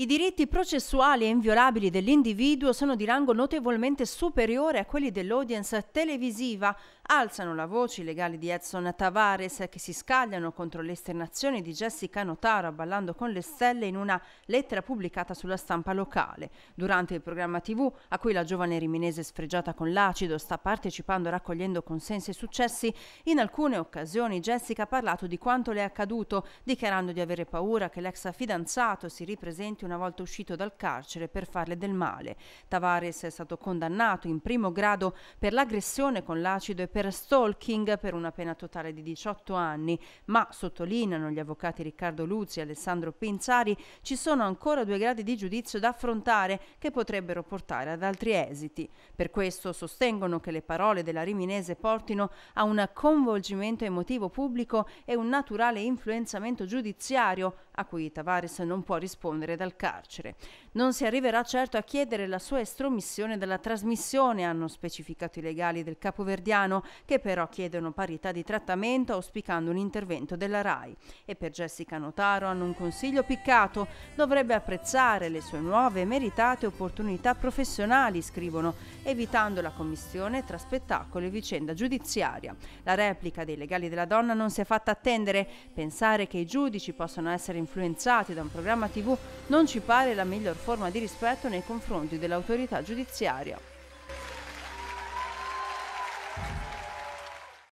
I diritti processuali e inviolabili dell'individuo sono di rango notevolmente superiore a quelli dell'audience televisiva. Alzano la voce i legali di Edson Tavares che si scagliano contro le esternazioni di Jessica Notaro ballando con le stelle in una lettera pubblicata sulla stampa locale. Durante il programma TV, a cui la giovane riminese sfregiata con l'acido sta partecipando raccogliendo consensi e successi, in alcune occasioni Jessica ha parlato di quanto le è accaduto, dichiarando di avere paura che l'ex fidanzato si ripresenti una volta uscito dal carcere per farle del male. Tavares è stato condannato in primo grado per l'aggressione con l'acido e per stalking per una pena totale di 18 anni, ma sottolineano gli avvocati Riccardo Luzzi e Alessandro Pinzari, ci sono ancora due gradi di giudizio da affrontare che potrebbero portare ad altri esiti. Per questo sostengono che le parole della Riminese portino a un coinvolgimento emotivo pubblico e un naturale influenzamento giudiziario a cui Tavares non può rispondere dal carcere. Non si arriverà certo a chiedere la sua estromissione dalla trasmissione, hanno specificato i legali del capoverdiano, che però chiedono parità di trattamento auspicando un intervento della RAI. E per Jessica Notaro hanno un consiglio piccato, dovrebbe apprezzare le sue nuove e meritate opportunità professionali, scrivono, evitando la commissione tra spettacolo e vicenda giudiziaria. La replica dei legali della donna non si è fatta attendere, pensare che i giudici possano essere influenzati da un programma TV non non ci pare la miglior forma di rispetto nei confronti dell'autorità giudiziaria.